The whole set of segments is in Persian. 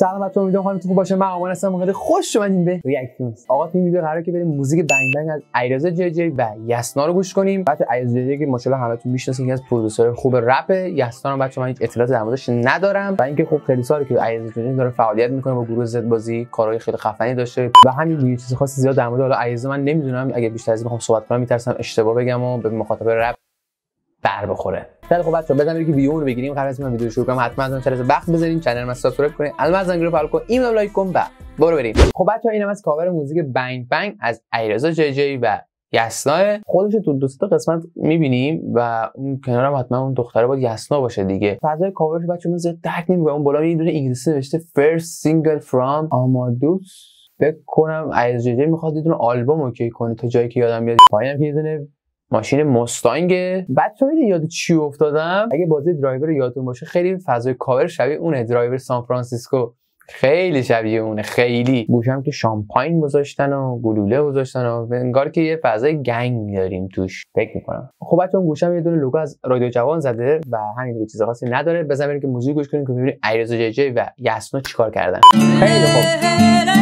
سلام بچه‌ها امیدوارم حالتون خوب باشه. من آمان هستم. خیلی خوش اومدین به reactions آقا تو این ویدیو قراره که بریم موزیک Bang Bang از علیرضا جی جی و یسنا رو گوش کنیم. بعد علیرضا جی جی که ماشاءالله همتون می‌شناسین که از producer خوب رپ یسنا رو. بچه‌ها من هیچ اطلاعاتی در موردش ندارم. و اینکه خب خیلی ساله که علیرضا جی جی داره فعالیت می‌کنه با گروه زد بازی کارهای خیلی خفنی داشته و همین دیگه چیز خاصی زیاد در مورد حالا علیرضا من نمی‌دونم. اگه بیشتر از این بخوام صحبت کنم میترسم اشتباه بگم و به مخاطب رپ بر بخوره. خیلی خب بچه‌ها بزنید که ویدیو رو بگیریم. قبل از من ویدیو شروع کنم. حتما از channel وقت بذارین channel ما subscribe کنین اعلاناتش رو فعال کن این لایک کن و برو بریم. خب بچه‌ها اینم از کاور موزیک Bang Bang از علیرضا جی جی و یسنا. خودش تو دوست قسمت می‌بینیم و اون کنارم حتما اون دختره باید یسنا باشه دیگه. فضای کاورش بچه‌ها من زیاد درک نمی‌کنم. اون بالا یه دونه انگلیسی نوشته first single from Amadeus فکر کنم علیرضا جی می‌خواد یه دونه آلبوم اوکی کنه تا جایی که یادم میاد پایینم یه دونه ماشین Mustang. بچه‌ها می‌دونین یاد چی افتادم؟ اگه بازی درایور یادتون باشه خیلی فضای کاور شبیه اونه. Driver San Francisco خیلی شبیه اونه. خیلی. گوشم که شامپاین گذاشتن و گلوله گذاشتن و انگار که یه فضای گنگ داریم توش. فکر می‌کنم. خب بچه‌ها گوشم یه دونه لوگو از رادیو جوان زده و همین دیگه چیز خاصی نداره. بزنین که موزیک گوش کنیم که ببینیم ایرزا جی جی و یسنا چیکار کردن. خیلی خوب.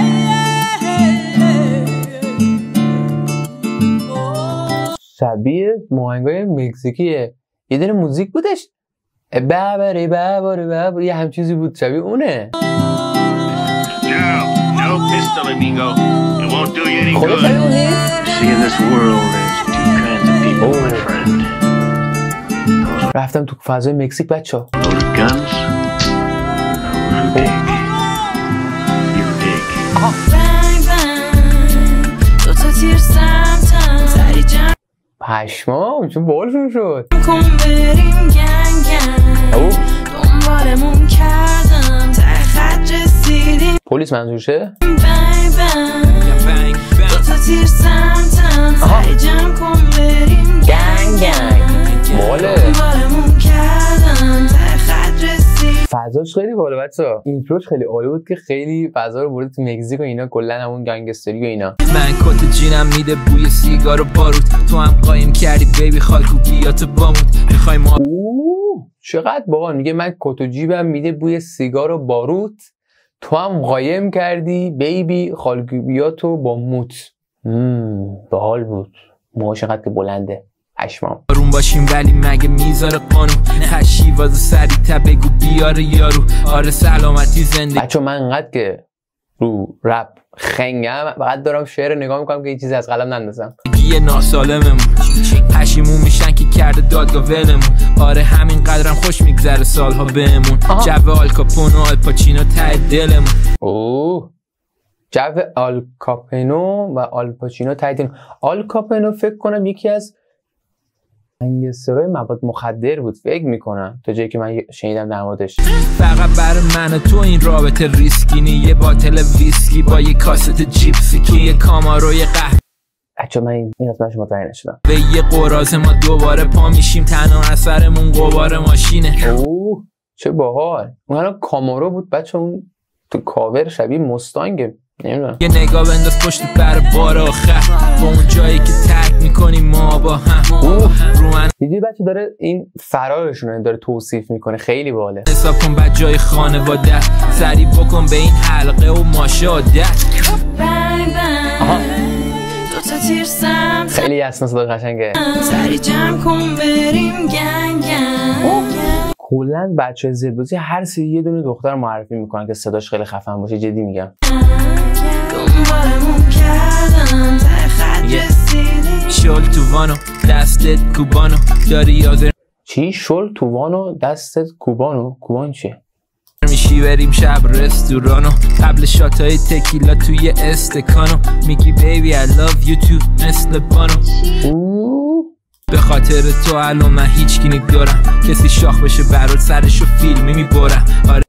شبیه موهنگای مکزیکیه یه دونه موزیک بودش. بابری بابری بابری یه هم چیزی بود شبیه اونه. خدا شبیه اون نیست رفتم تو فضای مکزیک بچه ها پشمام چون بال شد پلیس منظورشه گنگ گنگ. باله. فضاش خیلی بالا بچه ها اینتروش خیلی عالی بود که خیلی فضا رو برده تو مکزیک و اینا کلا همون گنگستری و اینا. من کت جینم میده بوی سیگار و باروت تو هم قایم کردی بیبی خالکو بیات بامود. می‌خوای ما اوه چقدر باحال. میگه من کت و جیبم میده بوی سیگار و باروت تو هم قایم کردی بیبی خالگوبیاتو با موت مم، باحال بود. موهاش که بلنده. اشمام آروم باشیم ولی مگه می‌ذاره قانون؟ هشی واسه سریع بگو بیاره یارو. آره سلامتی زندگی. بچه من انقدر که رو رپ خنگم فقط دارم شعر نگاه می‌کنم که یه چیزی از قلم نندازم. ناسالممون. پشیمون میشن که کرده دادگاه ولمون آره همین قدرم خوش میگذره سالها بهمون. جو آلکاپون و آلپاچینو ته دلمون. اوه. جو آل کاپون و آل پاچینو تایید آل کاپون فکر کنم یکی از گنگسترهای مواد مخدر بود فکر می‌کنم. تا جایی که من شنیدم در موردش. فقط برای من و تو این رابطه ریسکی نی یه باتل ویسکی با یه کاست جیپسی که یه کاماروی قهوه. بچه من این این قسمتش مطمئن نشدم. یه قراز ما دوباره پا میشیم. تنها اثرمون قبار ماشینه. اوه چه باحال. اون الان کامارو بود بچه اون تو کاور شبیه مستانگ نمی‌دونم. یه نگاه بنداز پشت پر بار آخر با اون جایی که ترک می‌کنیم ما با هم. اوه. رو من دیدی بچه داره این فرارشون داره توصیف می‌کنه. خیلی باله. حساب کن بعد جای خانواده. سری بکن به این حلقه و ماشه عادت سمتم خیلی اسم صدا قشنگه. سری جمع کن بریم گنگ گنگ. کلا بچه زدبازی هر سری یه دونه دختر معرفی می‌کنن که صداش خیلی خفن باشه. جدی میگم. شل تو وانو دستت کوبانو. داری یادر چی؟ شل تووانو دستت کوبانو. کوبان چیه؟ میشی بریم شب رستورانو. قبل شاتای تکیلا توی استکانو. میگی بیبی I love you too مثل بانو. اوه. به خاطر تو الان من هیچ کی دارم کسی شاخ بشه برات سرشو فیلمی می‌برم. آره.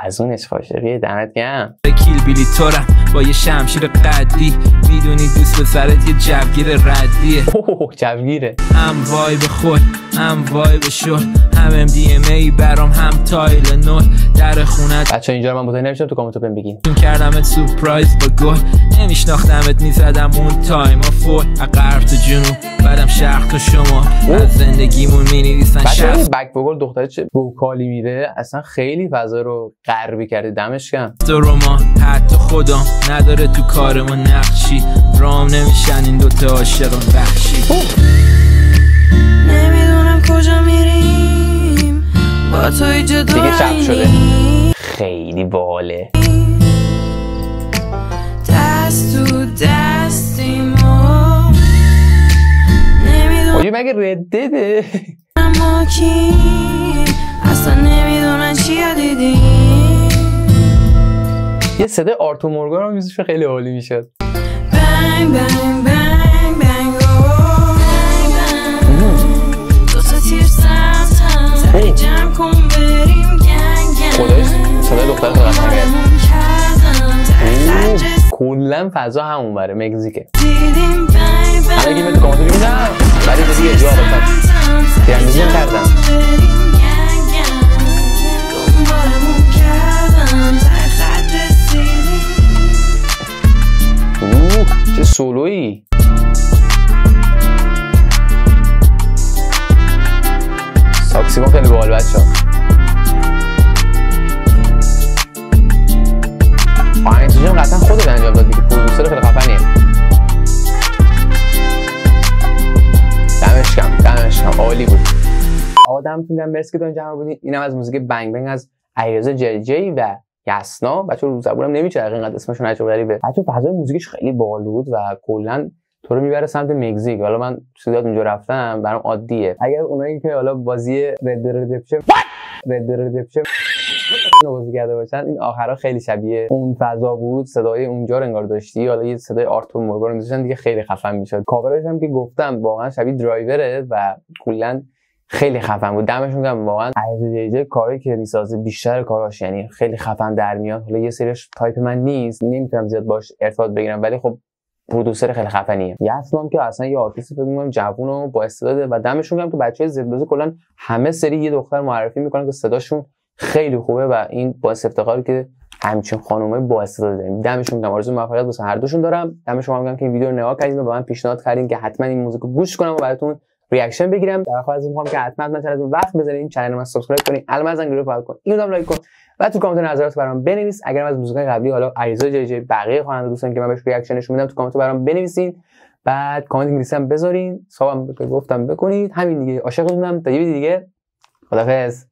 از اون عشق دمت گرم. کیل بیلی تورم با یه شمشیر قدی. می‌دونی دوست پسرت یه جوگیر ردیه. اوه جوگیره. هم وای به خود هم وای به شد هم MDMA برام هم تایل نول در خونت بچه اینجا رو من متوجه نمیشم تو کامنت بهم بگین. چون کردمت سورپرایز با گل. نمیشناختمت می‌زدم اون تایم. فول غرب تو جنوب. بعدم شرق تو شما از زندگیمون می‌نویسن این بک بگل دختره چه وکالی میده اصلا خیلی فضا رو غربی کرده دمش گرم. تو رمان حتی خودم نداره تو کار ما نقشی. رام نمیشن این دوتا عاشق وحشی. نمی‌دونم کجا میریم. با توی جدا دیگه شب شده. خیلی باله. مگه ما کی اصلا نمی‌دونن چی دیدیم یه صدای آرتو مورگان رو میزش خیلی عالی می‌شد. بنگ بنگ بنگ بنگ جمع کن بریم صدای دختر کلا فضا همون بره مکزیکه. رسیدیم بنگ بنگ. ولی دیگه یه جا بسن تیراندازی هم کردن. اوه چه سولویی ساکسیفون خیلی باحال بچه آهنگسازی هم قطعا خودت انجام داد دیگه پرودوسر خیلی خفنیه دمتون گرم مرسی که تا اینجا بودین اینم از موزیک Bang Bang از علیرضا جی جی و یسنا. بچه رو زبونم نمیچرخه اینقدر اسمشون عجب غریبه. بچه فضای موزیکش خیلی باحال بود و کلا تو رو می‌بره سمت مکزیک. حالا من سیدات اونجا رفتم برام عادیه. اگر اونایی که حالا بازی Red Dead Redemption Red Dead Redemption بازی کرده باشن این آخرا خیلی شبیه اون فضا بود. صدای اونجا رو انگار داشتی. حالا یه صدای آرتور مورگان می‌ذاشتن دیگه خیلی خفن می‌شد. کاورش هم که گفتم واقعا شبیه درایوره و کلا خیلی خفن بود. دمشون گرم. واقعا علیرضا جی جی کاری که می‌سازه بیشتر کاراش. یعنی خیلی خفن در میاد. حالا یه سریش تایپ من نیست. نمی‌تونم زیاد باش ارتباط بگیرم ولی خب producer خیلی خفنیه. یسمام که اصلا یه آرتیست فکر می‌کنم جوون و با استعداده و دمشون گرم که بچه‌های زد کلا همه سری یه دختر معرفی می‌کنن که صداشون خیلی خوبه و این باعث افتخاره که همچین خانمای با استعداد داریم. دمشون گرم. آرزوی موفقیت واسه هر دوشون دارم. دم شما گرم که این ویدیو رو نگاه کردین و به من پیشنهاد کردین که حتما این موزیک گوش کنم و براتون reaction بگیرم. در آخر از می‌خوام که حتما حتما از وقت بذارین این channel من subscribe کنین. علامت از رو فعال کن. اینو هم لایک کن و تو کامنت نظرات برام بنویس. اگر از موزیک قبلی حالا علیرضا جی جی بقیه خواننده دوستان که من بهش reaction شون میدم تو کامنت برام بنویسین. بعد کامنت انگلیسی هم بذارین. صحابم گفتم بکنید. همین دیگه. عاشقتونم. تا یه دیگه. خدافظ